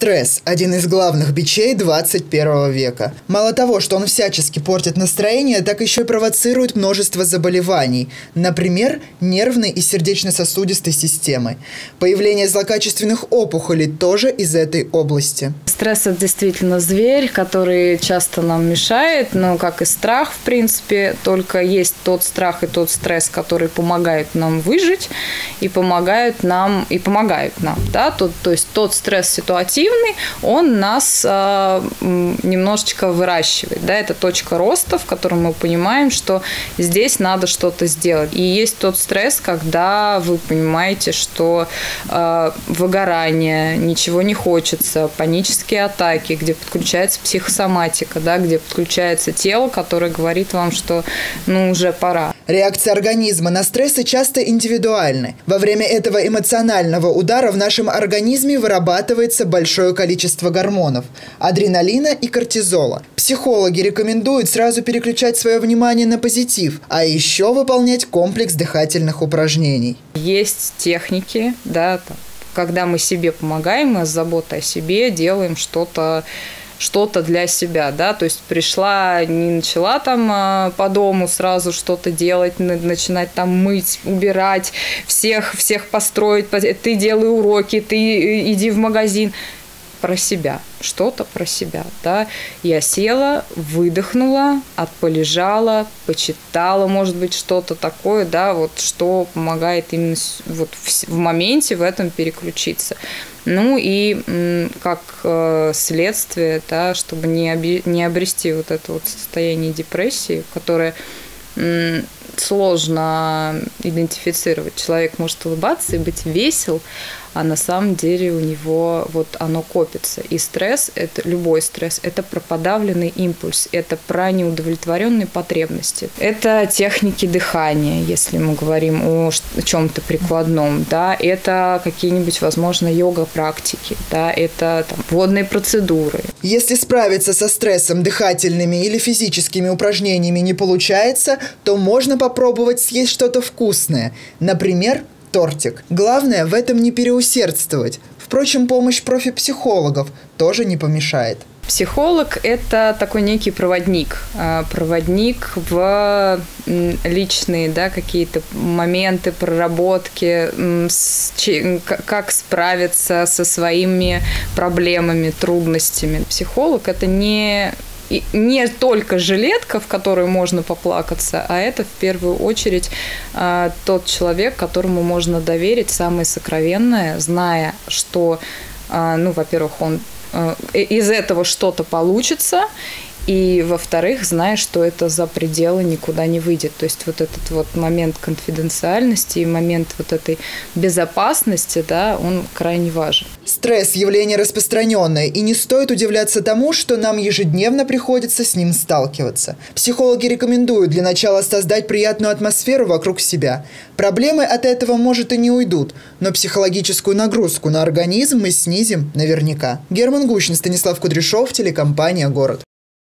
Стресс – один из главных бичей 21 века. Мало того, что он всячески портит настроение, так еще и провоцирует множество заболеваний, например, нервной и сердечно-сосудистой системы. Появление злокачественных опухолей тоже из этой области. Стресс – это действительно зверь, который часто нам мешает, но как и страх, в принципе, только есть тот страх и тот стресс, который помогают нам выжить и помогают нам, и помогают нам, да, то, то есть тот стресс ситуации активный, он нас э, немножечко выращивает. Да? Это точка роста, в котором мы понимаем, что здесь надо что-то сделать. И есть тот стресс, когда вы понимаете, что э, выгорание, ничего не хочется, панические атаки, где подключается психосоматика, да, где подключается тело, которое говорит вам, что ну уже пора. Реакция организма на стрессы часто индивидуальны. Во время этого эмоционального удара в нашем организме вырабатывается большое количество гормонов – адреналина и кортизола. Психологи рекомендуют сразу переключать свое внимание на позитив, а еще выполнять комплекс дыхательных упражнений. Есть техники, да, когда мы себе помогаем, мы с заботой о себе делаем что-то что-то для себя, да, то есть пришла, не начала там а, по дому сразу что-то делать, начинать там мыть, убирать, всех, всех построить, ты делай уроки, ты э, иди в магазин, про себя, что-то про себя, да. Я села, выдохнула, отполежала, почитала, может быть, что-то такое, да, вот что помогает именно вот в, в моменте в этом переключиться. Ну и как э, следствие, да, чтобы не, оби, не обрести вот это вот состояние депрессии, которое сложно идентифицировать. Человек может улыбаться и быть весел, а на самом деле у него вот оно копится. И стресс, это любой стресс, это про подавленный импульс, это про неудовлетворенные потребности. Это техники дыхания, если мы говорим о чем-то прикладном, да, это какие-нибудь, возможно, йога-практики, да, это там, водные процедуры. Если справиться со стрессом дыхательными или физическими упражнениями не получается, то можно попробовать съесть что-то вкусное. Например, тортик. Главное в этом не переусердствовать. Впрочем, помощь профи-психологов тоже не помешает. Психолог – это такой некий проводник. А, проводник в личные да, какие-то моменты, проработки, как справиться со своими проблемами, трудностями. Психолог – это не и не только жилетка, в которой можно поплакаться, а это в первую очередь э, тот человек, которому можно доверить самое сокровенное, зная, что, э, ну, во-первых, он э, из этого что-то получится, и, во-вторых, зная, что это за пределы никуда не выйдет. То есть вот этот вот момент конфиденциальности и момент вот этой безопасности, да, он крайне важен. Стресс – явление распространенное, и не стоит удивляться тому, что нам ежедневно приходится с ним сталкиваться. Психологи рекомендуют для начала создать приятную атмосферу вокруг себя. Проблемы от этого, может, и не уйдут, но психологическую нагрузку на организм мы снизим наверняка. Герман Гущин, Станислав Кудряшов, телекомпания «Город».